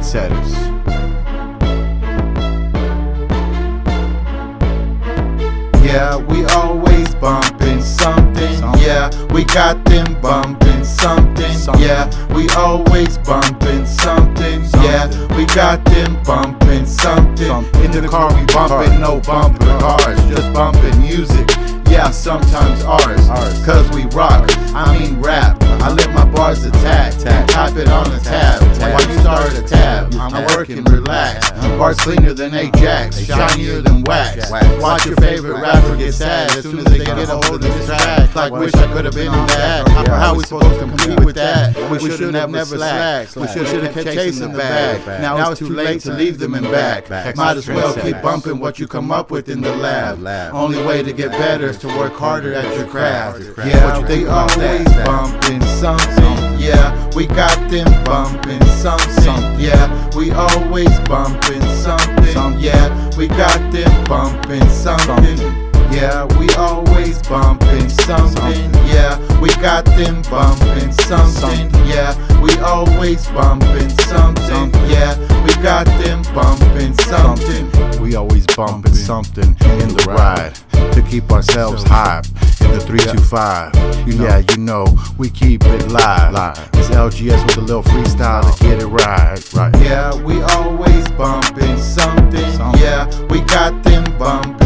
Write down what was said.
trendsetters. Yeah, we always bumping something. Something. Yeah, we got them bumping something. Something. Yeah, we always bumping something. Yeah, we got them bumping something. Something. In the car we bumping, no bumping cars, just bumping music. Yeah, sometimes ours, cause we rock. I mean rap. I let my bars attack. Type it on the tab. While you start a tab, I'm working relaxed. Bars cleaner than Ajax, shinier than wax. Watch your favorite rapper get sad as soon as they get a hold of this track. Like, wish I could have been on that. How we supposed to compete with that? We should should've never slacked. We should have kept chasing the bag. Now it's too late to leave them in back. Might as well keep bumping what you come up with in the lab. Lab. Only way to get better is to work harder at your craft. Yeah, they always that? bumping something. Yeah, we got them bumping something. Yeah, we always bumping something. Something. Yeah, we got them bumping something. Yeah, we always bumping something. Yeah, we got them bumping something. Yeah, we always bumping something. Something. Yeah, we got them bumping something. We always bumping something in the ride to keep ourselves high in the 325. You know. Yeah, you know, we keep it live. It's LGS with a little freestyle to get it right. Right. Yeah, we always bumping something. Yeah, we got them bumping something. Something. Yeah, we always bumping something. Yeah, Something. we got them bumping